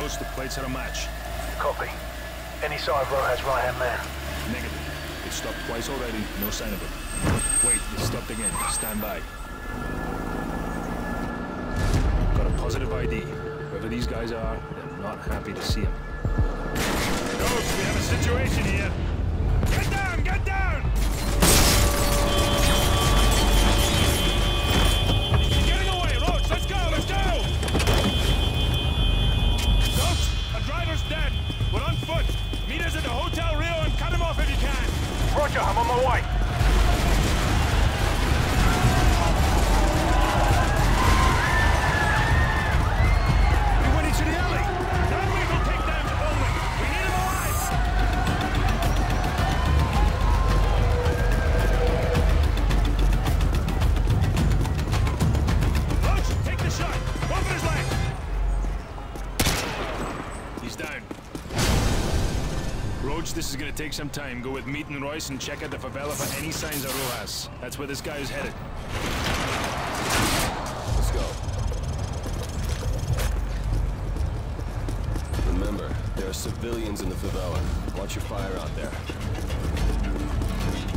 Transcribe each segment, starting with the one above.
Ghost, the plates are a match. Copy. Any sign of Rojas' right-hand man? Negative. It stopped twice already, no sign of it. Wait, it stopped again. Stand by. Got a positive ID. Whoever these guys are, they're not happy to see him. Ghost, we have a situation here. Get down, get down! Take some time. Go with Meat and Royce and check out the favela for any signs of Rojas. That's where this guy is headed. Let's go. Remember, there are civilians in the favela. Watch your fire out there.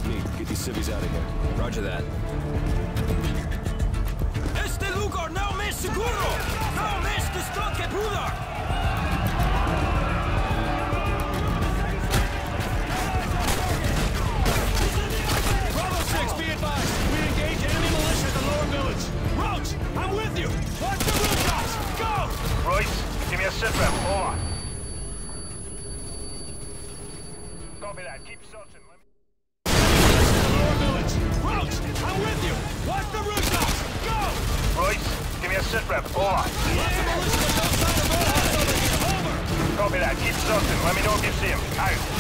Meat, get these civvies out of here. Roger that. Este lugar não me seguro! Não me destruque puder! Advised. We engage enemy militia at the lower village. Roach, I'm with you. Watch the rooftops. Go! Royce, give me a sit rep. Over. Copy that. Keep searching. Let me... Lower village. Roach, I'm with you. Watch the rooftops. Go! Royce, give me a sit rep. On! Over. Copy that. Keep searching. Let me know if you see him. Out.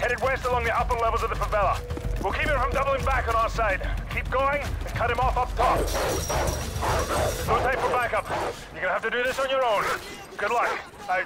Headed west along the upper levels of the favela. We'll keep him from doubling back on our side. Keep going and cut him off backup. You're gonna have to do this on your own. Good luck. I...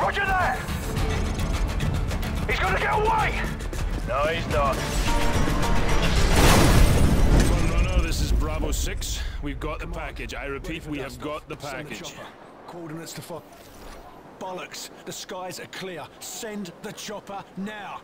Roger that! He's gonna get away! No, he's not. Runner, this is Bravo 6. We've got the package. I repeat, we have got the Send package. chopper. Coordinates to fo- Bollocks. The skies are clear. Send the chopper now.